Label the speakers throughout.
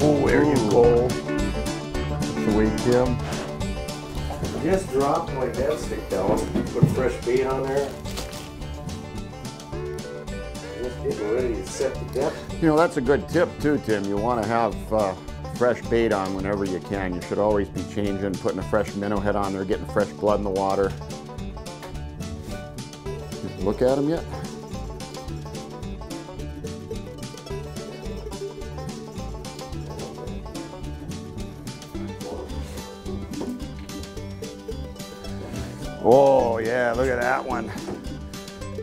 Speaker 1: Oh, there you go. Sweet, Tim.
Speaker 2: Just drop my dead stick down, put fresh bait on there. Just getting ready to set the depth.
Speaker 1: You know, that's a good tip too, Tim. You want to have uh, fresh bait on whenever you can. You should always be changing, putting a fresh minnow head on there, getting fresh blood in the water. Look at them yet? Oh yeah, look at that one.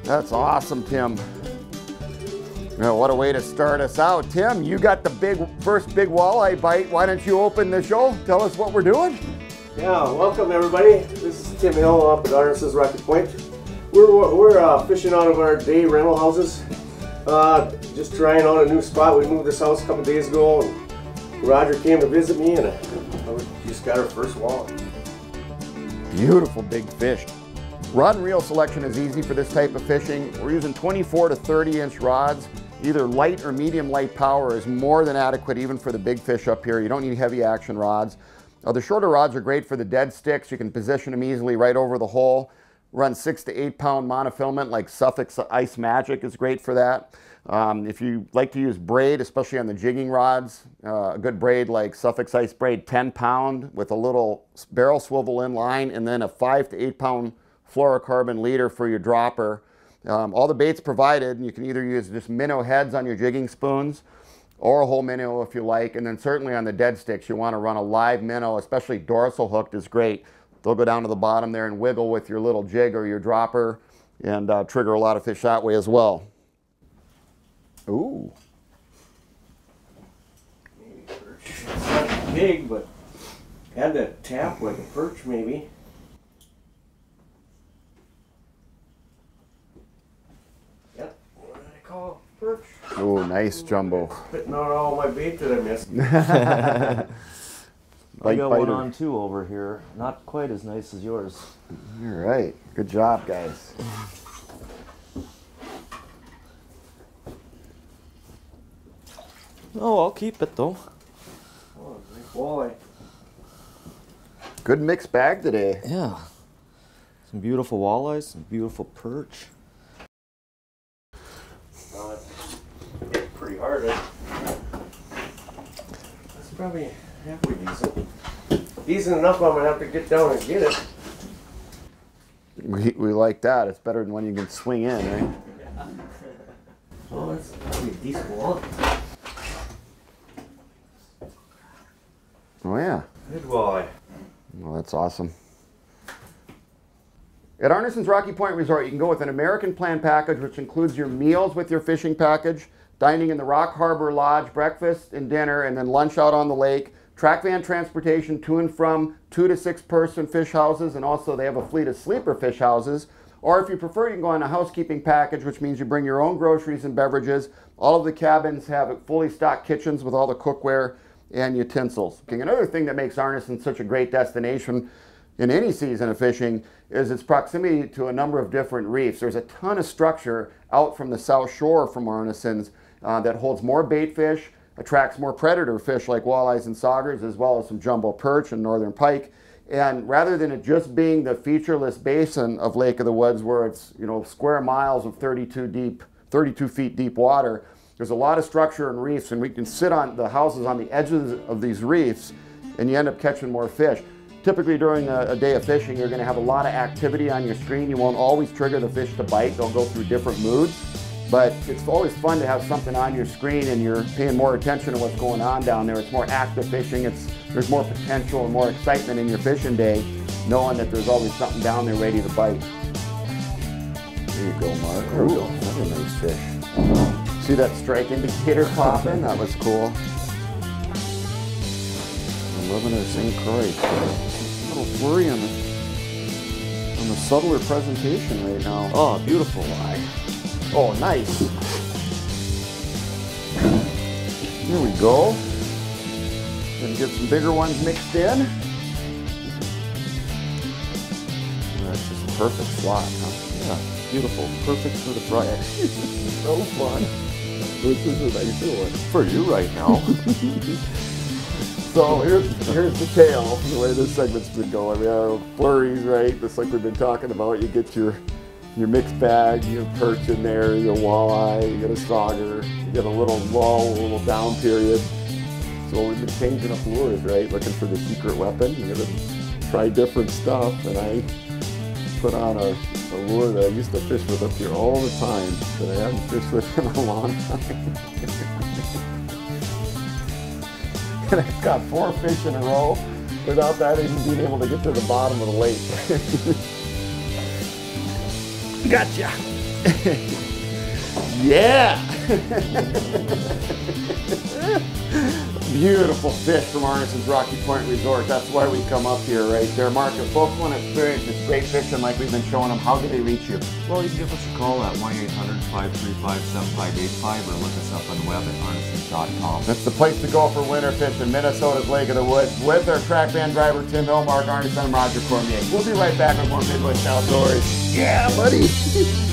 Speaker 1: That's awesome, Tim. Now, what a way to start us out. Tim, you got the big first big walleye bite. Why don't you open the show? Tell us what we're doing.
Speaker 2: Yeah, welcome everybody. This is Tim Hill up at Arnesen's Rocky Point. We're, we're uh, fishing out of our day rental houses. Uh, just trying out a new spot. We moved this house a couple days ago. Roger came to visit me and just got our first walleye.
Speaker 1: Beautiful big fish. Rod and reel selection is easy for this type of fishing. We're using 24 to 30 inch rods. Either light or medium light power is more than adequate even for the big fish up here. You don't need heavy action rods. Uh, the shorter rods are great for the dead sticks. You can position them easily right over the hole. Run six to eight pound monofilament like Sufix Ice Magic is great for that. Um, if you like to use braid, especially on the jigging rods, uh, a good braid like Sufix Ice Braid 10 pound with a little barrel swivel in line and then a five to eight pound fluorocarbon leader for your dropper. Um, all the baits provided, you can either use just minnow heads on your jigging spoons or a whole minnow if you like. And then certainly on the dead sticks, you want to run a live minnow, especially dorsal hooked is great. They'll go down to the bottom there and wiggle with your little jig or your dropper and uh, trigger a lot of fish that way as well. Ooh. Maybe perch.
Speaker 2: It's not big, but had that tap like a perch maybe. Yep, what did I call? Perch.
Speaker 1: Oh, nice jumbo.
Speaker 2: Spitting out all my bait that I missed.
Speaker 3: I
Speaker 1: Light
Speaker 3: got one on too over here. Not quite as nice as yours.
Speaker 1: All right. Good job, guys.
Speaker 3: Oh, I'll keep it though.
Speaker 2: Oh, nice walleye.
Speaker 1: Good mixed bag today.
Speaker 3: Yeah. Some beautiful walleyes, some beautiful perch.
Speaker 2: Uh, it's pretty hard. eh? That's probably halfway decent. Decent enough I'm gonna have to get down and get it.
Speaker 1: We, we like that. It's better than when you can swing in, right?
Speaker 2: Oh, that's a decent.
Speaker 1: Oh, yeah.
Speaker 2: Good walleye.
Speaker 1: Well, that's awesome. At Arnesen's Rocky Point Resort, you can go with an American Plan package, which includes your meals with your fishing package, dining in the Rock Harbor Lodge, breakfast and dinner, and then lunch out on the lake, track van transportation to and from two to six person fish houses, and also they have a fleet of sleeper fish houses. Or if you prefer, you can go on a housekeeping package, which means you bring your own groceries and beverages. All of the cabins have fully stocked kitchens with all the cookware and utensils. Another thing that makes Arnesen such a great destination in any season of fishing is its proximity to a number of different reefs. There's a ton of structure out from the south shore from Arnesen's uh, that holds more bait fish, attracts more predator fish like walleyes and saugers, as well as some jumbo perch and northern pike. And rather than it just being the featureless basin of Lake of the Woods, where it's you know square miles of 32 deep, 32 feet deep water, there's a lot of structure and reefs, and we can sit on the houses on the edges of these reefs, and you end up catching more fish. Typically during a, a day of fishing, you're going to have a lot of activity on your screen. You won't always trigger the fish to bite. They'll go through different moods. But it's always fun to have something on your screen and you're paying more attention to what's going on down there. It's more active fishing. It's there's more potential and more excitement in your fishing day, knowing that there's always something down there ready to bite. There you go, Mark. Ooh, another nice fish. See that strike indicator popping? That was cool. I'm loving our St. Croix. A little flurry on the on the subtler presentation right now.
Speaker 3: Oh, beautiful eye.
Speaker 1: Oh, nice. Here we go. Then get some bigger ones mixed in. That's just a perfect slot, huh?
Speaker 3: Yeah. Beautiful. Perfect for the fry.
Speaker 1: so fun. This is a nice one.
Speaker 3: for you right now.
Speaker 1: So here's here's the tail, the way this segment's been going. We have flurries, right? Just like we've been talking about. You get your your mixed bag, your perch in there, your walleye, you get a sauger, you get a little lull, a little down period. So we've been changing up lures, right? Looking for the secret weapon. You gotta try different stuff. And I put on a, a lure that I used to fish with up here all the time, that I haven't fished with in a long time. and I've got four fish in a row without that even being able to get to the bottom of the lake. gotcha. yeah. Beautiful fish from Arnesen's Rocky Point Resort. That's why we come up here right there. Mark, if folks want to experience this great fishing like we've been showing them, how do they reach you?
Speaker 3: well, you can give us a call at 1-800-535-7585 or look us up on the web at arneson.com.
Speaker 1: That's the place to go for winter fishing, in Minnesota's Lake of the Woods, with our track van driver Tim Hill, Mark Arnesen, and Roger Cormier. We'll be right back with more Midwest Outdoors. Yeah, buddy.